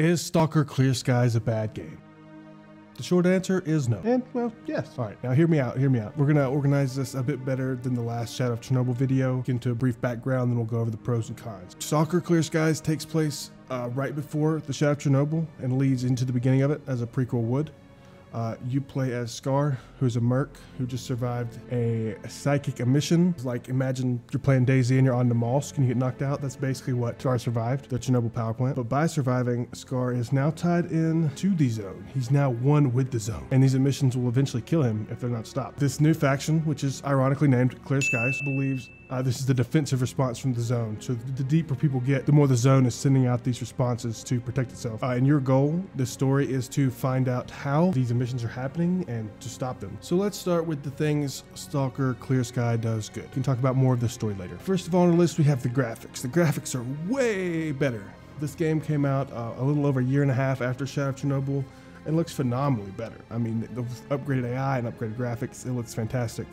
Is Stalker Clear Skies a bad game? The short answer is no. And well, yes. All right, now hear me out. Hear me out. We're gonna organize this a bit better than the last Shadow of Chernobyl video. Get into a brief background, then we'll go over the pros and cons. Stalker Clear Skies takes place uh, right before the Shadow of Chernobyl and leads into the beginning of it as a prequel would. Uh, you play as Scar, who's a merc who just survived a, psychic emission. Like, imagine you're playing DayZ and you're on the Moss. Can you get knocked out? That's basically what Scar survived, the Chernobyl power plant. But by surviving, Scar is now tied in to the zone. He's now one with the zone. And these emissions will eventually kill him if they're not stopped. This new faction, which is ironically named Clear Skies, believes uh, this is the defensive response from the zone. So the deeper people get, the more the zone is sending out these responses to protect itself. Uh, and your goal, this story, is to find out how these are happening and to stop them. So let's start with the things Stalker Clear Sky does good. We can talk about more of this story later. First of all on the list, we have the graphics. The graphics are way better. This game came out uh, a little over a year and a half after Shadow of Chernobyl and looks phenomenally better. I mean, the upgraded AI and upgraded graphics, it looks fantastic.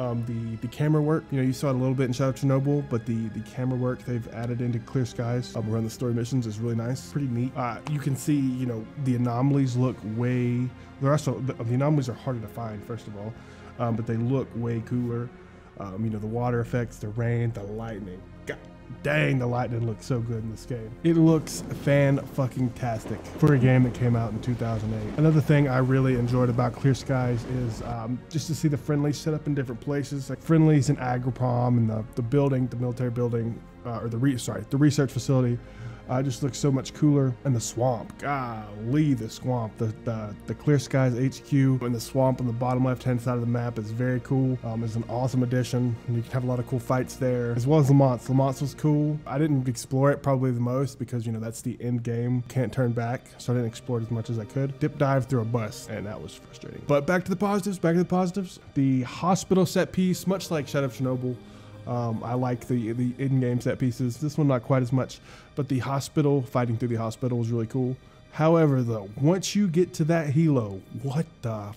Um, the the camera work, you know, you saw it a little bit in Shadow of Chernobyl, but the the camera work they've added into Clear Skies um, around the story missions is really nice, pretty neat. Uh, you can see, you know, the anomalies look way. They're also the, the anomalies are harder to find, first of all, um, but they look way cooler. Um, you know, the water effects, the rain, the lightning. God dang, the lightning looks so good in this game. It looks fan fucking tastic for a game that came out in 2008. Another thing I really enjoyed about Clear Skies is um, just to see the friendlies set up in different places, like friendlies in Agroprom and the, the building, the military building, uh, or the re- sorry, the research facility uh, just looks so much cooler. And the swamp, golly, the swamp, the, the, the Clear Skies HQ and the swamp on the bottom left hand side of the map is very cool. Um, it's an awesome addition. You can have a lot of cool fights there, as well as Limansk. Limansk was cool. I didn't explore it probably the most because, you know, that's the end game. Can't turn back, so I didn't explore it as much as I could. Dip dive through a bus, and that was frustrating. But back to the positives, back to the positives. The hospital set piece, much like Shadow of Chernobyl, um, I like the the in-game set pieces. This one not quite as much, but the hospital fighting through the hospital was really cool. However, though, once you get to that helo, what the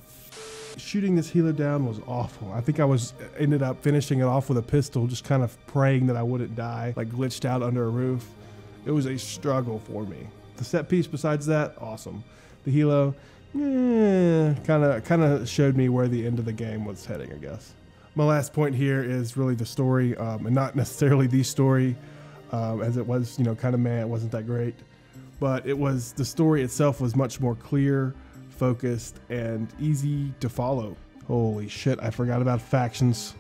shooting this helo down was awful. I think I was ended up finishing it off with a pistol, just kind of praying that I wouldn't die, like glitched out under a roof. It was a struggle for me. The set piece, besides that, awesome. The helo, kind of kind of showed me where the end of the game was heading, I guess my last point here is really the story, um, and not necessarily the story, um, as it was, you know, kind of man, it wasn't that great, but it was the story itself was much more clear, focused, and easy to follow. Holy shit, I forgot about factions.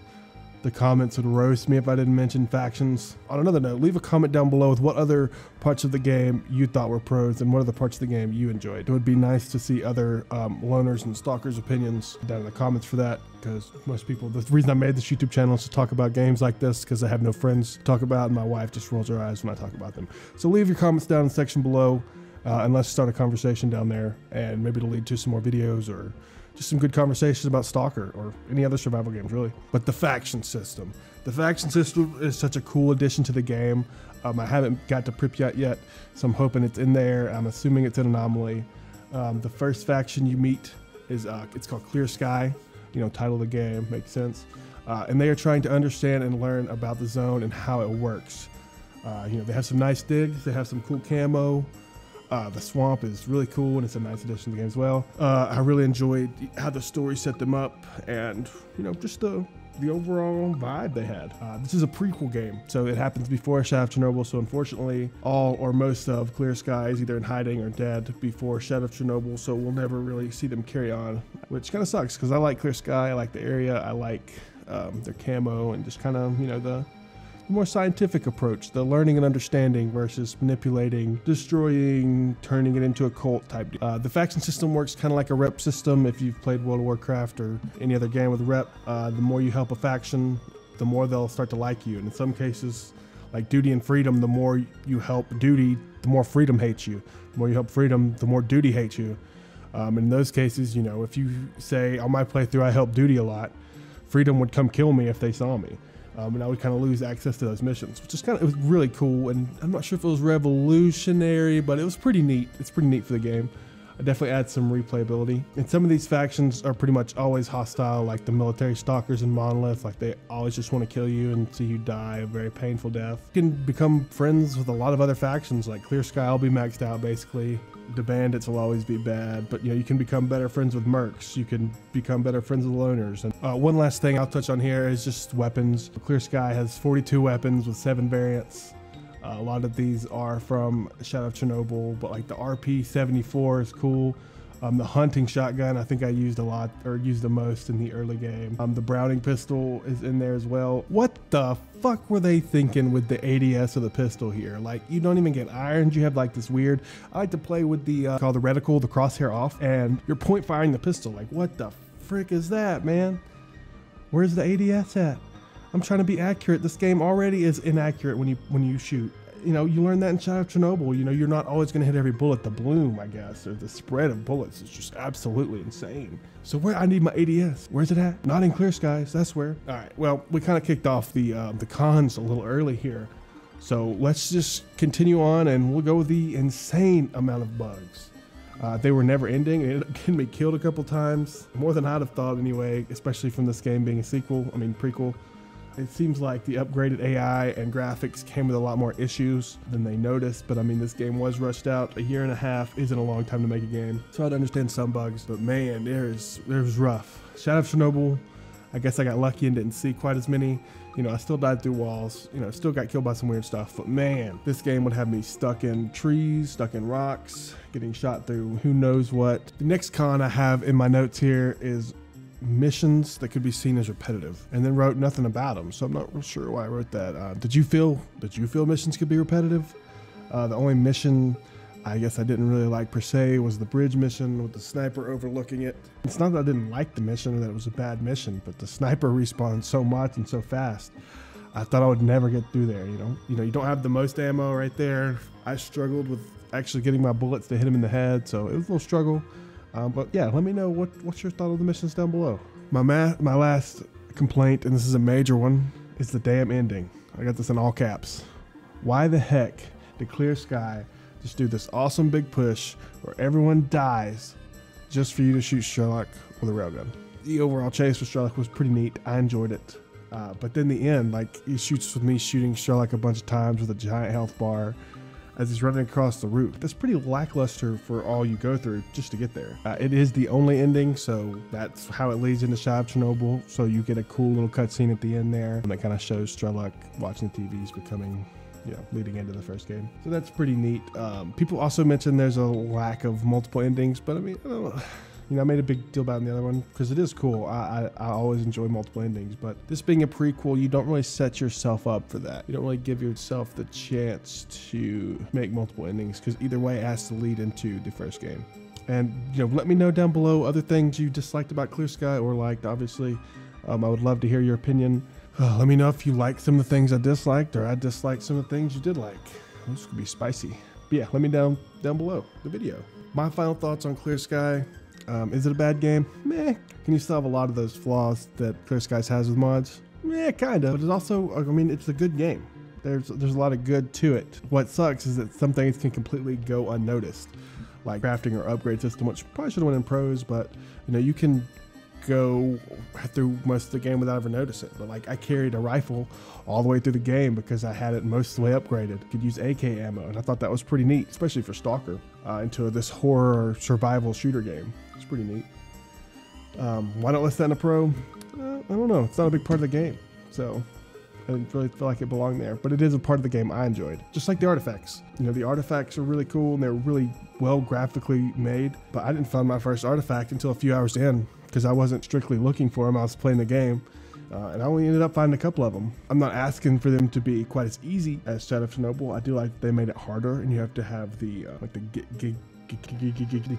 The comments would roast me if I didn't mention factions. On another note, leave a comment down below with what other parts of the game you thought were pros and what other parts of the game you enjoyed. It would be nice to see other um, loners and stalkers' opinions down in the comments for that because most people, the reason I made this YouTube channel is to talk about games like this because I have no friends to talk about and my wife just rolls her eyes when I talk about them. So leave your comments down in the section below uh, and let's start a conversation down there and maybe it'll lead to some more videos or just some good conversations about Stalker or any other survival games, really. But the faction system. The faction system is such a cool addition to the game. Um, I haven't got to Pripyat yet, so I'm hoping it's in there. I'm assuming it's an anomaly. Um, the first faction you meet is uh, it's called Clear Sky. You know, title of the game makes sense. Uh, and they are trying to understand and learn about the zone and how it works. Uh, you know, they have some nice digs. They have some cool camo. Uh, the swamp is really cool and it's a nice addition to the game as well. Uh, I really enjoyed how the story set them up and, you know, just the the overall vibe they had. Uh, this is a prequel game, so it happens before Shadow of Chernobyl. So unfortunately, all or most of Clear Sky is either in hiding or dead before Shadow of Chernobyl. So we'll never really see them carry on, which kind of sucks because I like Clear Sky, I like the area, I like um, their camo and just kind of you know the more scientific approach, the learning and understanding versus manipulating, destroying, turning it into a cult type. Uh, the faction system works kind of like a rep system. If you've played World of Warcraft or any other game with rep, uh, the more you help a faction, the more they'll start to like you. And in some cases, like duty and freedom, the more you help duty, the more freedom hates you. The more you help freedom, the more duty hates you. Um, in those cases, you know, if you say on my playthrough I help duty a lot, freedom would come kill me if they saw me um, and I would kind of lose access to those missions, which is kind of it was really cool. And I'm not sure if it was revolutionary, but it was pretty neat. It's pretty neat for the game. I definitely adds some replayability. And some of these factions are pretty much always hostile, like the military stalkers in Monolith. Like they always just want to kill you and see you die a very painful death. You can become friends with a lot of other factions, like Clear Sky will be maxed out basically. The bandits will always be bad, but you know you can become better friends with mercs. You can become better friends with loners. And uh, one last thing I'll touch on here is just weapons. Clear Sky has 42 weapons with seven variants. Uh, a lot of these are from Shadow of Chernobyl, but like the RP-74 is cool. Um, the hunting shotgun, I think I used a lot or used the most in the early game. Um, the Browning pistol is in there as well. What the fuck were they thinking with the ADS of the pistol here? Like, you don't even get irons. You have like this weird. I like to play with the uh, called the reticle, the crosshair off, and you're point firing the pistol. Like, what the frick is that, man? Where's the ADS at? I'm trying to be accurate. This game already is inaccurate when you when you shoot. You know, you learn that in Shadow of Chernobyl. You know, you're not always going to hit every bullet. The bloom, I guess, or the spread of bullets is just absolutely insane. So where I need my ADS? Where's it at? Not in Clear Skies. That's where. All right. Well, we kind of kicked off the uh, the cons a little early here. So let's just continue on, and we'll go with the insane amount of bugs. Uh, they were never ending. It ended getting me killed a couple times, more than I'd have thought anyway, especially from this game being a sequel, I mean prequel. It seems like the upgraded AI and graphics came with a lot more issues than they noticed, but I mean, this game was rushed out. A year and a half isn't a long time to make a game, so I'd understand some bugs, but man, there's there was rough. Shadow of Chernobyl, I guess I got lucky and didn't see quite as many. You know, I still died through walls, you know, still got killed by some weird stuff, but man, this game would have me stuck in trees, stuck in rocks, getting shot through who knows what. The next con I have in my notes here is missions that could be seen as repetitive and then wrote nothing about them so i'm not real sure why i wrote that. Uh, did you feel did you feel missions could be repetitive? Uh, the only mission i guess i didn't really like per se was the bridge mission with the sniper overlooking it. It's not that i didn't like the mission or that it was a bad mission but the sniper respawns so much and so fast i thought i would never get through there you know? You know you don't have the most ammo right there. I struggled with actually getting my bullets to hit him in the head so it was a little struggle um, but yeah, let me know what what's your thought of the missions down below. My ma- my last complaint, and this is a major one, is the damn ending. I got this in all caps. Why the heck did Clear Sky just do this awesome big push where everyone dies just for you to shoot Strelok with a railgun? The overall chase with Strelok was pretty neat. I enjoyed it. Uh, but then the end, like he shoots with me shooting Strelok a bunch of times with a giant health bar as he's running across the route. That's pretty lackluster for all you go through just to get there. Uh, it is the only ending, so that's how it leads into Shadow of Chernobyl. So you get a cool little cutscene at the end there, and that kind of shows Strelok watching the TVs becoming you know, leading into the first game. So that's pretty neat. Um, people also mentioned there's a lack of multiple endings, but I mean, I don't know you know, I made a big deal about in the other one because it is cool. I, I, I, always enjoy multiple endings, but this being a prequel, you don't really set yourself up for that. You don't really give yourself the chance to make multiple endings because either way it has to lead into the first game. And you know, let me know down below other things you disliked about Clear Sky or liked. Obviously, um, I would love to hear your opinion. Uh, let me know if you liked some of the things I disliked or I disliked some of the things you did like. This could be spicy. But yeah, let me down down below the video. My final thoughts on Clear Sky um, is it a bad game? Meh. Can you still have a lot of those flaws that Clear Skies has with mods? Yeah, kind of. But it's also, I mean, it's a good game. There's there's a lot of good to it. What sucks is that some things can completely go unnoticed, like crafting or upgrade system, which probably should have went in pros. But you know, you can go through most of the game without ever noticing. But like I carried a rifle all the way through the game because I had it most of the way upgraded. Could use AK ammo, and I thought that was pretty neat, especially for Stalker uh, into this horror survival shooter game. It's pretty neat. Um, why not list that in a pro? Uh, I don't know. It's not a big part of the game, so I didn't really feel like it belonged there. But it is a part of the game I enjoyed, just like the artifacts. You know, the artifacts are really cool and they're really well graphically made. But I didn't find my first artifact until a few hours in because I wasn't strictly looking for them. I was playing the game. Uh, and I only ended up finding a couple of them. I'm not asking for them to be quite as easy as Shadow of Chernobyl. I do like they made it harder, and you have to have the uh, like the gig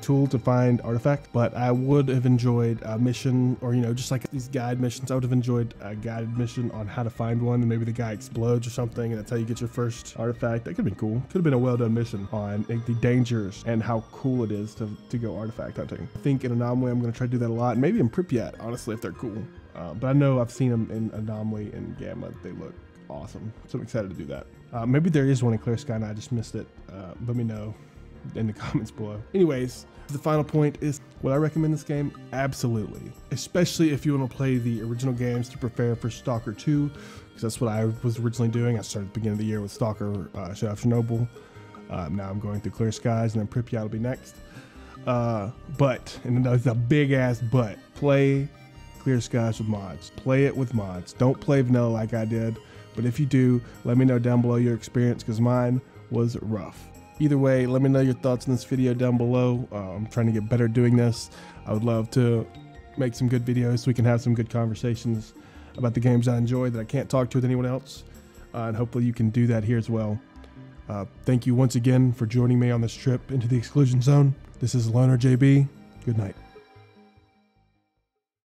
tool to find artifact, but I would have enjoyed a mission or, you know, just like these guide missions. I would have enjoyed a guided mission on how to find one and maybe the guy explodes or something and that's how you get your first artifact. That could have been cool. Could have been a well done mission on the dangers and how cool it is to, to go artifact hunting. I think in Anomaly I'm going to try to do that a lot. Maybe in Pripyat, honestly, if they're cool. Uh, but I know I've seen them in Anomaly and Gamma. They look awesome. So I'm excited to do that. Uh, maybe there is one in Clear Sky and I just missed it. Uh, let me know in the comments below. Anyways, the final point is would I recommend this game? Absolutely. Especially if you want to play the original games to prepare for Stalker 2, because that's what I was originally doing. I started at the beginning of the year with Stalker uh, Shadow of Chernobyl. Um, now I'm going through Clear Skies, and then Pripyat will be next. Uh, but, and that's a big ass but, play Clear Skies with mods. Play it with mods. Don't play vanilla like I did. But if you do, let me know down below your experience because mine was rough. Either way, let me know your thoughts on this video down below. Uh, I'm trying to get better doing this. I would love to make some good videos so we can have some good conversations about the games I enjoy that I can't talk to with anyone else. Uh, and hopefully you can do that here as well. Uh, thank you once again for joining me on this trip into the exclusion zone. This is Loner JB. Good night.